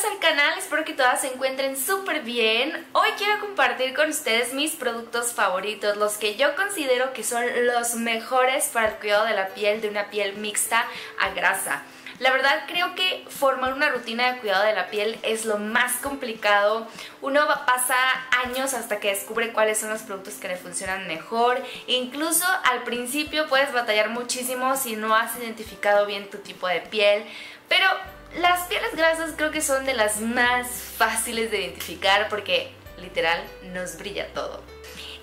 Bienvenidos al canal, espero que todas se encuentren súper bien. Hoy quiero compartir con ustedes mis productos favoritos, los que yo considero que son los mejores para el cuidado de la piel, de una piel mixta a grasa. La verdad creo que formar una rutina de cuidado de la piel es lo más complicado. Uno pasa años hasta que descubre cuáles son los productos que le funcionan mejor. Incluso al principio puedes batallar muchísimo si no has identificado bien tu tipo de piel. Pero las pieles grasas creo que son de las más fáciles de identificar porque literal nos brilla todo.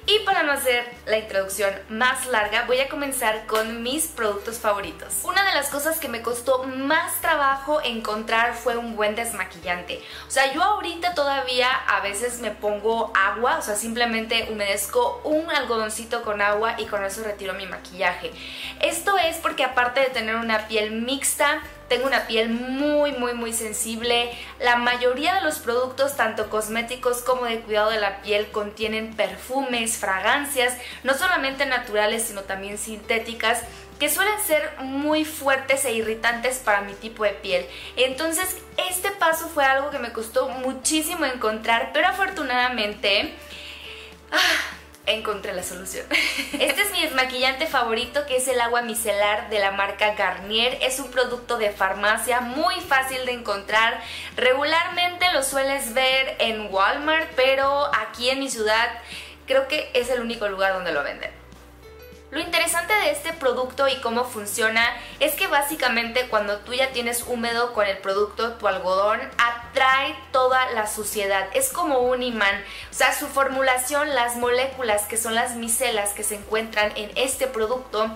Y para no hacer la introducción más larga, voy a comenzar con mis productos favoritos. Una de las cosas que me costó más trabajo encontrar fue un buen desmaquillante. O sea, yo ahorita todavía a veces me pongo agua, o sea, simplemente humedezco un algodoncito con agua y con eso retiro mi maquillaje. Esto es porque aparte de tener una piel mixta, tengo una piel muy muy muy sensible. La mayoría de los productos, tanto cosméticos como de cuidado de la piel, contienen perfumes, fragancias, no solamente naturales sino también sintéticas que suelen ser muy fuertes e irritantes para mi tipo de piel. Entonces este paso fue algo que me costó muchísimo encontrar, pero afortunadamente... Ah, encontré la solución. Este es mi desmaquillante favorito que es el agua micelar de la marca Garnier. Es un producto de farmacia muy fácil de encontrar. Regularmente lo sueles ver en Walmart, pero aquí en mi ciudad creo que es el único lugar donde lo venden. Lo interesante de este producto y cómo funciona es que básicamente cuando tú ya tienes húmedo con el producto, tu algodón atrae toda la suciedad. Es como un imán. O sea, su formulación, las moléculas que son las micelas que se encuentran en este producto,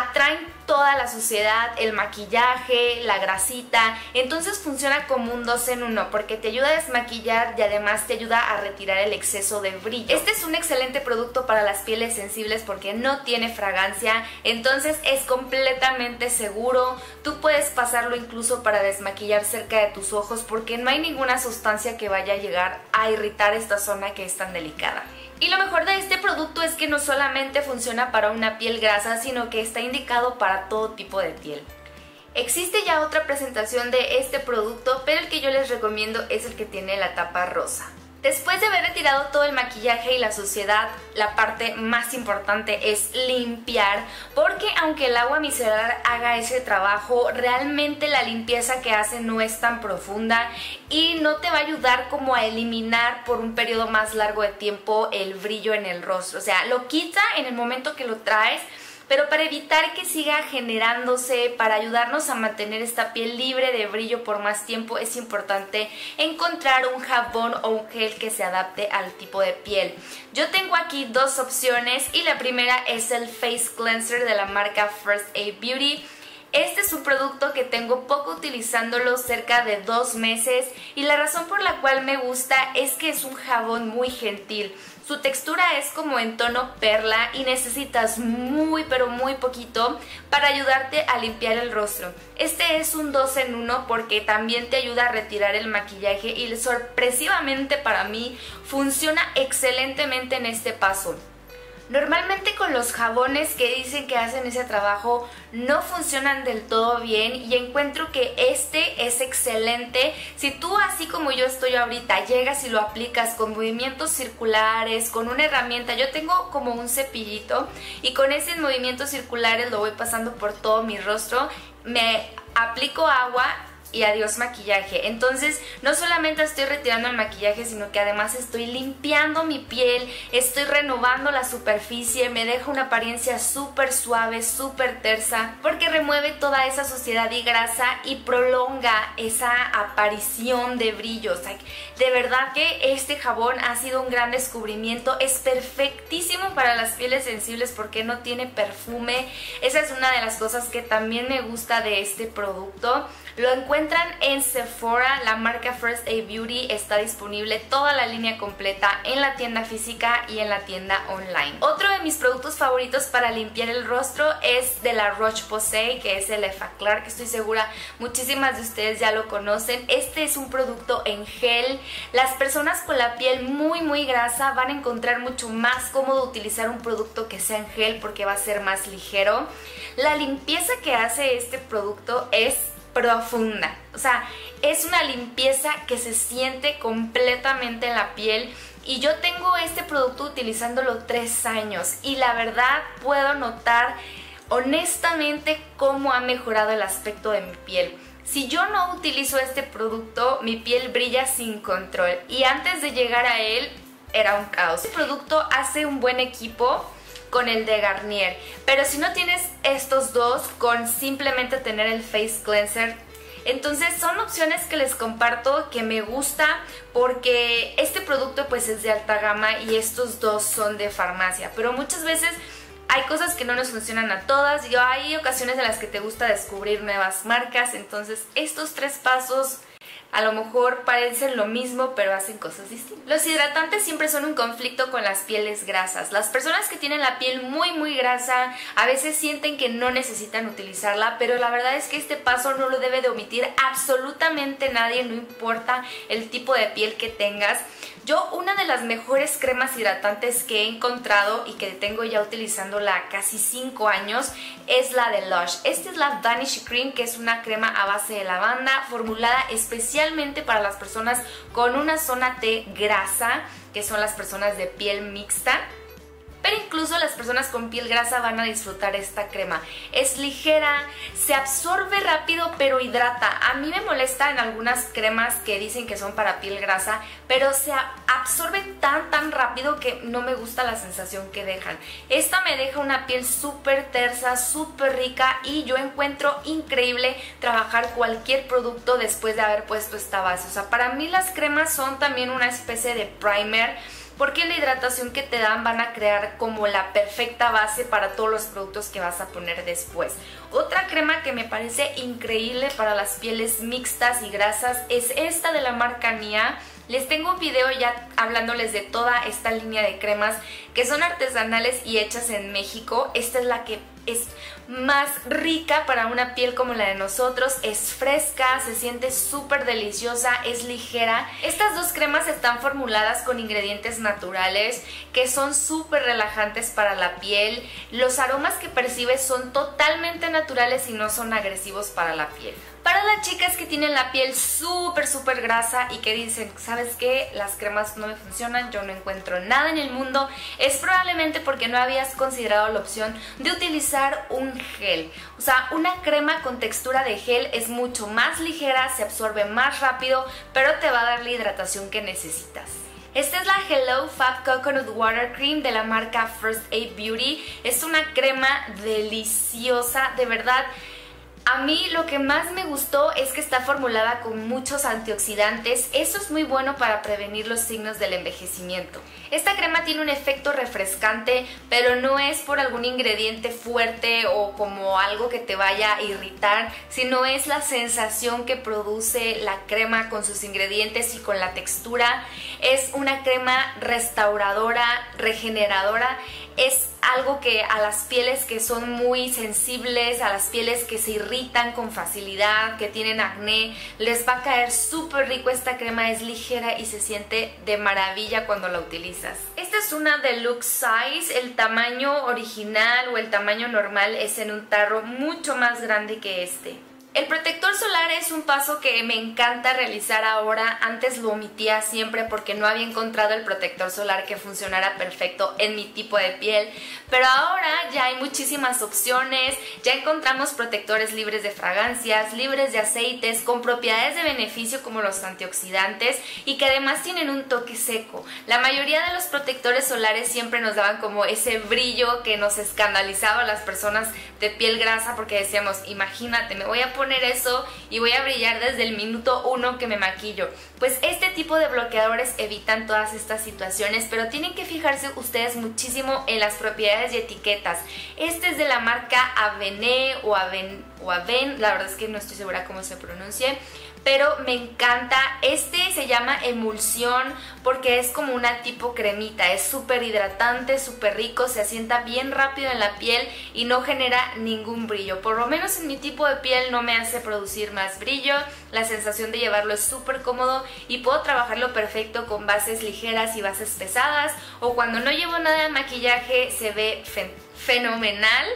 atraen toda la suciedad, el maquillaje, la grasita, entonces funciona como un 2 en 1 porque te ayuda a desmaquillar y además te ayuda a retirar el exceso de brillo. Este es un excelente producto para las pieles sensibles porque no tiene fragancia, entonces es completamente seguro, tú puedes pasarlo incluso para desmaquillar cerca de tus ojos porque no hay ninguna sustancia que vaya a llegar a irritar esta zona que es tan delicada. Y lo mejor de este producto es que no solamente funciona para una piel grasa, sino que está indicado para todo tipo de piel. Existe ya otra presentación de este producto, pero el que yo les recomiendo es el que tiene la tapa rosa. Después de haber retirado todo el maquillaje y la suciedad, la parte más importante es limpiar, porque aunque el agua micelar haga ese trabajo, realmente la limpieza que hace no es tan profunda y no te va a ayudar como a eliminar por un periodo más largo de tiempo el brillo en el rostro. O sea, lo quita en el momento que lo traes, pero para evitar que siga generándose, para ayudarnos a mantener esta piel libre de brillo por más tiempo, es importante encontrar un jabón o un gel que se adapte al tipo de piel. Yo tengo aquí dos opciones y la primera es el Face Cleanser de la marca First Aid Beauty. Este es un producto que tengo poco utilizándolo, cerca de dos meses, y la razón por la cual me gusta es que es un jabón muy gentil. Su textura es como en tono perla y necesitas muy pero muy poquito para ayudarte a limpiar el rostro. Este es un 2 en 1 porque también te ayuda a retirar el maquillaje y sorpresivamente para mí funciona excelentemente en este paso. Normalmente con los jabones que dicen que hacen ese trabajo no funcionan del todo bien y encuentro que este es excelente. Si tú así como yo estoy ahorita llegas y lo aplicas con movimientos circulares, con una herramienta, yo tengo como un cepillito y con esos movimientos circulares lo voy pasando por todo mi rostro, me aplico agua y adiós maquillaje. Entonces no solamente estoy retirando el maquillaje, sino que además estoy limpiando mi piel, estoy renovando la superficie, me deja una apariencia súper suave, súper tersa, porque remueve toda esa suciedad y grasa y prolonga esa aparición de brillo. de verdad que este jabón ha sido un gran descubrimiento, es perfectísimo para las pieles sensibles porque no tiene perfume. Esa es una de las cosas que también me gusta de este producto. Lo encuentran en Sephora, la marca First Aid Beauty está disponible toda la línea completa en la tienda física y en la tienda online. Otro de mis productos favoritos para limpiar el rostro es de la Roche-Posay, que es el Effaclar, que estoy segura muchísimas de ustedes ya lo conocen. Este es un producto en gel. Las personas con la piel muy muy grasa van a encontrar mucho más cómodo utilizar un producto que sea en gel porque va a ser más ligero. La limpieza que hace este producto es profunda. O sea, es una limpieza que se siente completamente en la piel. Y yo tengo este producto utilizándolo tres años y la verdad puedo notar honestamente cómo ha mejorado el aspecto de mi piel. Si yo no utilizo este producto, mi piel brilla sin control y antes de llegar a él era un caos. Este producto hace un buen equipo con el de Garnier, pero si no tienes estos dos, con simplemente tener el Face Cleanser entonces son opciones que les comparto que me gusta porque este producto pues es de alta gama y estos dos son de farmacia, pero muchas veces hay cosas que no nos funcionan a todas. Y hay ocasiones en las que te gusta descubrir nuevas marcas, entonces estos tres pasos a lo mejor parecen lo mismo pero hacen cosas distintas. Los hidratantes siempre son un conflicto con las pieles grasas. Las personas que tienen la piel muy muy grasa a veces sienten que no necesitan utilizarla, pero la verdad es que este paso no lo debe de omitir absolutamente nadie, no importa el tipo de piel que tengas. Yo una de las mejores cremas hidratantes que he encontrado y que tengo ya utilizándola casi 5 años es la de Lush. Esta es la Vanish Cream que es una crema a base de lavanda formulada especialmente para las personas con una zona T grasa que son las personas de piel mixta incluso las personas con piel grasa van a disfrutar esta crema. Es ligera, se absorbe rápido pero hidrata. A mí me molesta en algunas cremas que dicen que son para piel grasa, pero se absorbe tan tan rápido que no me gusta la sensación que dejan. Esta me deja una piel súper tersa, súper rica y yo encuentro increíble trabajar cualquier producto después de haber puesto esta base. O sea, para mí las cremas son también una especie de primer porque la hidratación que te dan van a crear como la perfecta base para todos los productos que vas a poner después. Otra crema que me parece increíble para las pieles mixtas y grasas es esta de la marca Nia. Les tengo un video ya hablándoles de toda esta línea de cremas que son artesanales y hechas en México. Esta es la que es más rica para una piel como la de nosotros, es fresca, se siente súper deliciosa, es ligera. Estas dos cremas están formuladas con ingredientes naturales que son súper relajantes para la piel. Los aromas que percibes son totalmente naturales y no son agresivos para la piel. Para las chicas que tienen la piel súper súper grasa y que dicen, ¿sabes qué? Las cremas no me funcionan, yo no encuentro nada en el mundo, es probablemente porque no habías considerado la opción de un gel. O sea, una crema con textura de gel es mucho más ligera, se absorbe más rápido, pero te va a dar la hidratación que necesitas. Esta es la Hello Fab Coconut Water Cream de la marca First Aid Beauty. Es una crema deliciosa, de verdad. A mí lo que más me gustó es que está formulada con muchos antioxidantes, eso es muy bueno para prevenir los signos del envejecimiento. Esta crema tiene un efecto refrescante, pero no es por algún ingrediente fuerte o como algo que te vaya a irritar, sino es la sensación que produce la crema con sus ingredientes y con la textura. Es una crema restauradora, regeneradora es algo que a las pieles que son muy sensibles, a las pieles que se irritan con facilidad, que tienen acné, les va a caer súper rico esta crema, es ligera y se siente de maravilla cuando la utilizas. Esta es una deluxe size, el tamaño original o el tamaño normal es en un tarro mucho más grande que este. El protector solar es un paso que me encanta realizar ahora, antes lo omitía siempre porque no había encontrado el protector solar que funcionara perfecto en mi tipo de piel, pero ahora ya hay muchísimas opciones, ya encontramos protectores libres de fragancias, libres de aceites, con propiedades de beneficio como los antioxidantes y que además tienen un toque seco. La mayoría de los protectores solares siempre nos daban como ese brillo que nos escandalizaba a las personas de piel grasa porque decíamos, imagínate, me voy a poner poner eso y voy a brillar desde el minuto uno que me maquillo. Pues este tipo de bloqueadores evitan todas estas situaciones, pero tienen que fijarse ustedes muchísimo en las propiedades y etiquetas. Este es de la marca Avene o Aven, o Aven, la verdad es que no estoy segura cómo se pronuncie, pero me encanta. Este se llama emulsión porque es como una tipo cremita, es súper hidratante, súper rico, se asienta bien rápido en la piel y no genera ningún brillo. Por lo menos en mi tipo de piel no me hace producir más brillo, la sensación de llevarlo es súper cómodo y puedo trabajarlo perfecto con bases ligeras y bases pesadas o cuando no llevo nada de maquillaje se ve fenomenal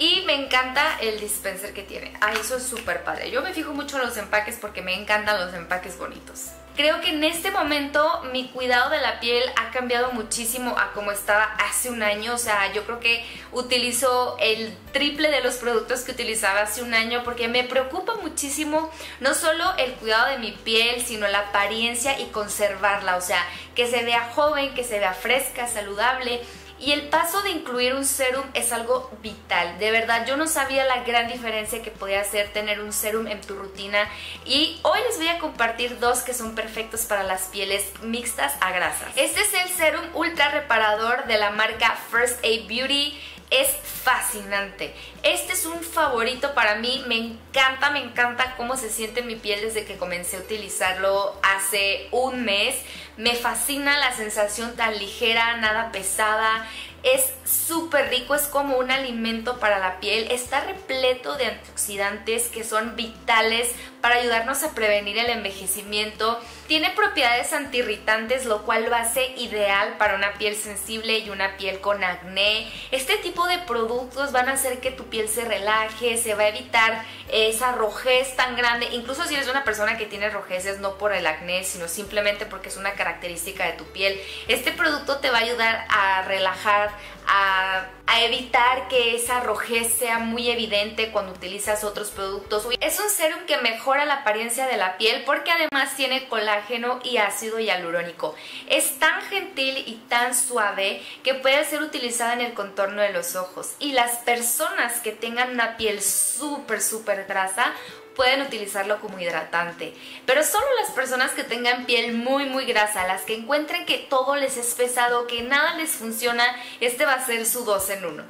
Y me encanta el dispenser que tiene. Ay, eso es súper padre. Yo me fijo mucho en los empaques porque me encantan los empaques bonitos. Creo que en este momento mi cuidado de la piel ha cambiado muchísimo a como estaba hace un año. O sea, yo creo que utilizo el triple de los productos que utilizaba hace un año porque me preocupa muchísimo no solo el cuidado de mi piel, sino la apariencia y conservarla. O sea, que se vea joven, que se vea fresca, saludable y el paso de incluir un serum es algo vital. De verdad, yo no sabía la gran diferencia que podía hacer tener un serum en tu rutina. Y hoy les voy a compartir dos que son perfectos para las pieles mixtas a grasas. Este es el serum ultra reparador de la marca First Aid Beauty es fascinante. Este es un favorito para mí, me encanta, me encanta cómo se siente mi piel desde que comencé a utilizarlo hace un mes. Me fascina la sensación tan ligera, nada pesada. Es súper rico, es como un alimento para la piel. Está repleto de antioxidantes que son vitales para ayudarnos a prevenir el envejecimiento. Tiene propiedades antiirritantes, lo cual lo hace ideal para una piel sensible y una piel con acné. Este tipo de productos van a hacer que tu piel se relaje, se va a evitar esa rojez tan grande. Incluso si eres una persona que tiene rojeces no por el acné, sino simplemente porque es una característica de tu piel. Este producto te va a ayudar a relajar, a, evitar que esa rojez sea muy evidente cuando utilizas otros productos. Es un serum que mejora la apariencia de la piel porque además tiene colágeno y ácido hialurónico. Es tan gentil y tan suave que puede ser utilizada en el contorno de los ojos. Y las personas que tengan una piel súper, súper grasa pueden utilizarlo como hidratante. Pero solo las personas que tengan piel muy muy grasa, las que encuentren que todo les es pesado, que nada les funciona, este va a ser su 2 en 1.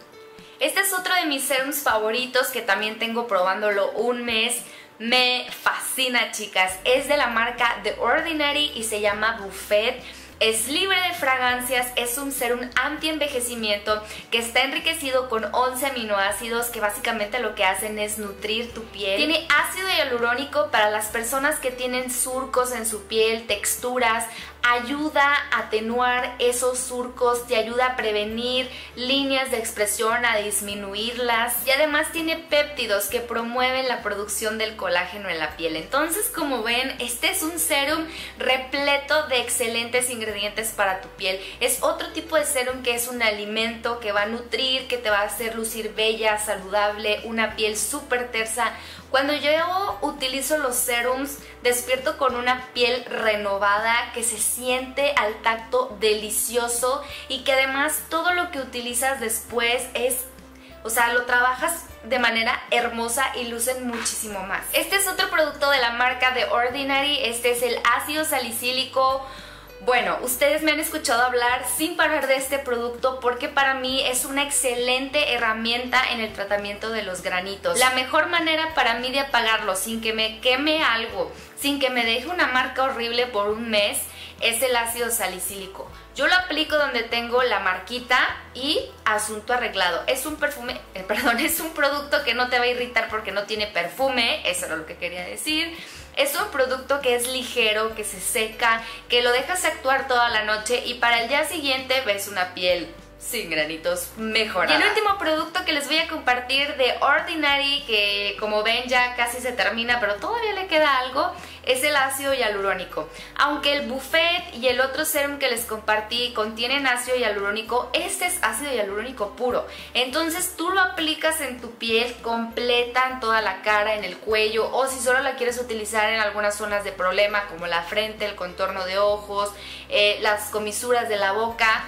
Este es otro de mis serums favoritos que también tengo probándolo un mes. Me fascina chicas, es de la marca The Ordinary y se llama Buffet. Es libre de fragancias, es un serum anti-envejecimiento que está enriquecido con 11 aminoácidos que básicamente lo que hacen es nutrir tu piel. Tiene ácido hialurónico para las personas que tienen surcos en su piel, texturas, ayuda a atenuar esos surcos, te ayuda a prevenir líneas de expresión, a disminuirlas y además tiene péptidos que promueven la producción del colágeno en la piel. Entonces, como ven, este es un serum repleto de excelentes ingredientes para tu piel. Es otro tipo de serum que es un alimento que va a nutrir, que te va a hacer lucir bella, saludable, una piel súper tersa, cuando yo utilizo los serums, despierto con una piel renovada que se siente al tacto delicioso y que además todo lo que utilizas después es, o sea, lo trabajas de manera hermosa y lucen muchísimo más. Este es otro producto de la marca The Ordinary, este es el ácido salicílico bueno, ustedes me han escuchado hablar sin parar de este producto porque para mí es una excelente herramienta en el tratamiento de los granitos. La mejor manera para mí de apagarlo sin que me queme algo, sin que me deje una marca horrible por un mes, es el ácido salicílico. Yo lo aplico donde tengo la marquita y asunto arreglado. Es un perfume, eh, perdón, es un producto que no te va a irritar porque no tiene perfume, eso era lo que quería decir es un producto que es ligero, que se seca, que lo dejas actuar toda la noche y para el día siguiente ves una piel sin granitos mejorada. Y el último producto que les voy a compartir de Ordinary, que como ven ya casi se termina, pero todavía le queda algo, es el ácido hialurónico. Aunque el buffet y el otro serum que les compartí contienen ácido hialurónico, este es ácido hialurónico puro. Entonces tú lo aplicas en tu piel completa, en toda la cara, en el cuello, o si solo la quieres utilizar en algunas zonas de problema como la frente, el contorno de ojos, eh, las comisuras de la boca,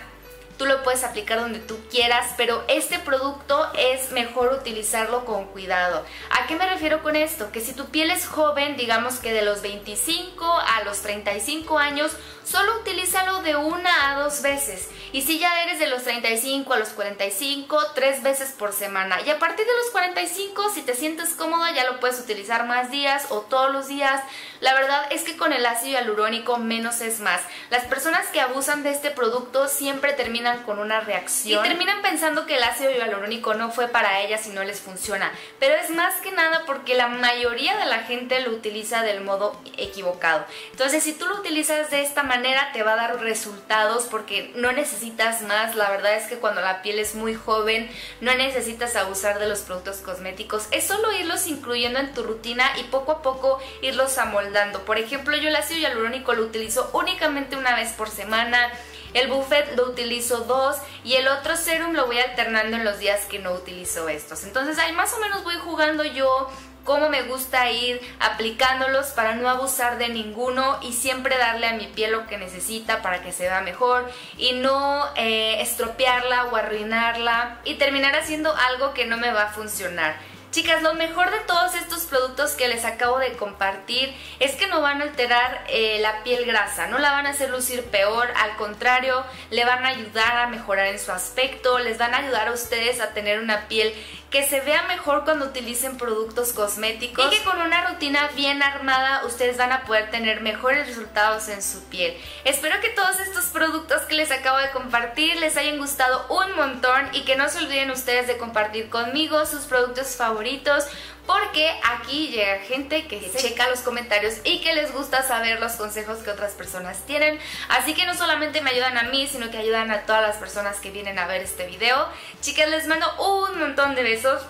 tú lo puedes aplicar donde tú quieras, pero este producto es mejor utilizarlo con cuidado. ¿A qué me refiero con esto? Que si tu piel es joven, digamos que de los 25 a los 35 años, solo utilízalo de una a dos veces. Y si ya eres de los 35 a los 45, tres veces por semana. Y a partir de los 45, si te sientes cómoda, ya lo puedes utilizar más días o todos los días. La verdad es que con el ácido hialurónico menos es más. Las personas que abusan de este producto siempre terminan con una reacción y terminan pensando que el ácido hialurónico no fue para ellas y no les funciona. Pero es más que nada porque la mayoría de la gente lo utiliza del modo equivocado. Entonces, si tú lo utilizas de esta manera, te va a dar resultados porque no necesitas más. La verdad es que cuando la piel es muy joven, no necesitas abusar de los productos cosméticos. Es solo irlos incluyendo en tu rutina y poco a poco irlos amoldando. Por ejemplo, yo el ácido hialurónico lo utilizo únicamente una vez por semana. El buffet lo utilizo dos y el otro serum lo voy alternando en los días que no utilizo estos. Entonces ahí más o menos voy jugando yo cómo me gusta ir aplicándolos para no abusar de ninguno y siempre darle a mi piel lo que necesita para que se vea mejor y no eh, estropearla o arruinarla y terminar haciendo algo que no me va a funcionar. Chicas, lo mejor de todos estos productos que les acabo de compartir es que no van a alterar eh, la piel grasa, no la van a hacer lucir peor, al contrario, le van a ayudar a mejorar en su aspecto, les van a ayudar a ustedes a tener una piel que se vea mejor cuando utilicen productos cosméticos y que con una rutina bien armada ustedes van a poder tener mejores resultados en su piel. Espero que todos estos productos que les acabo de compartir les hayan gustado un montón y que no se olviden ustedes de compartir conmigo sus productos favoritos porque aquí llega gente que checa los comentarios y que les gusta saber los consejos que otras personas tienen. Así que no solamente me ayudan a mí, sino que ayudan a todas las personas que vienen a ver este video. Chicas, les mando un montón de besos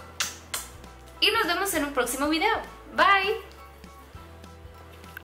y nos vemos en un próximo video. Bye!